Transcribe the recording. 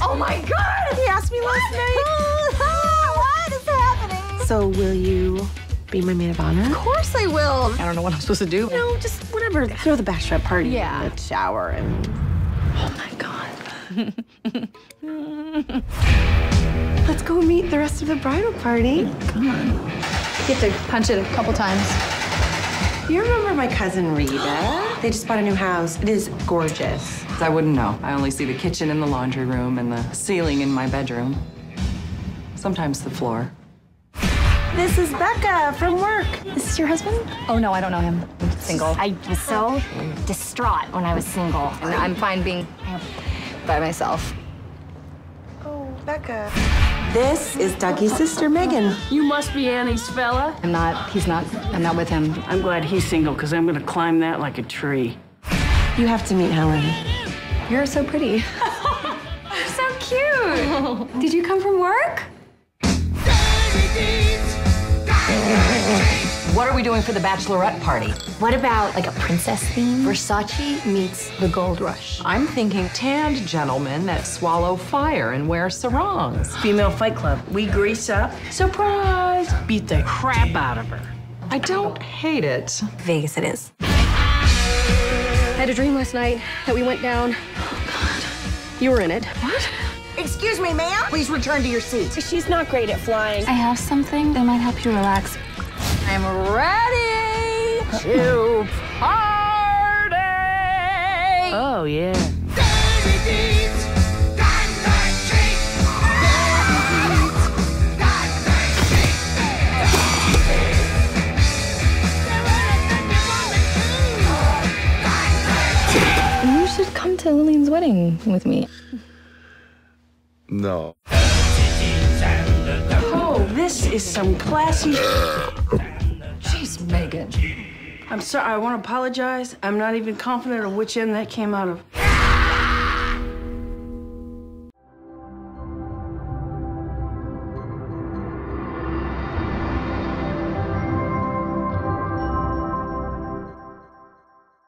Oh my God! He asked me last night. what is happening? So will you be my maid of honor? Of course I will. I don't know what I'm supposed to do. No, just whatever. Throw the bachelorette party Yeah. in the shower and Oh my god. let's go meet the rest of the bridal party. Oh Come on. You have to punch it a couple times. You remember my cousin Rita? They just bought a new house. It is gorgeous. I wouldn't know. I only see the kitchen and the laundry room and the ceiling in my bedroom. Sometimes the floor. This is Becca from work. This is your husband? Oh no, I don't know him. I'm single. I was so distraught when I was single. And I'm fine being by myself. Oh, Becca. This is Dougie's sister, Megan. You must be Annie's fella. I'm not, he's not, I'm not with him. I'm glad he's single because I'm going to climb that like a tree. You have to meet Helen. You're so pretty. So cute. Did you come from work? We doing for the bachelorette party? What about like a princess theme? Versace meets the gold rush. I'm thinking tanned gentlemen that swallow fire and wear sarongs. Female Fight Club. We grease up. Surprise! Beat the crap out of her. I don't hate it. Vegas it is. I had a dream last night that we went down. Oh, you were in it. What? Excuse me, ma'am. Please return to your seat. She's not great at flying. I have something that might help you relax. I'm ready to party. Oh, yeah. You should come to Lillian's wedding with me. No. Oh, this is some classy. I'm sorry. I want to apologize. I'm not even confident of which end that came out of.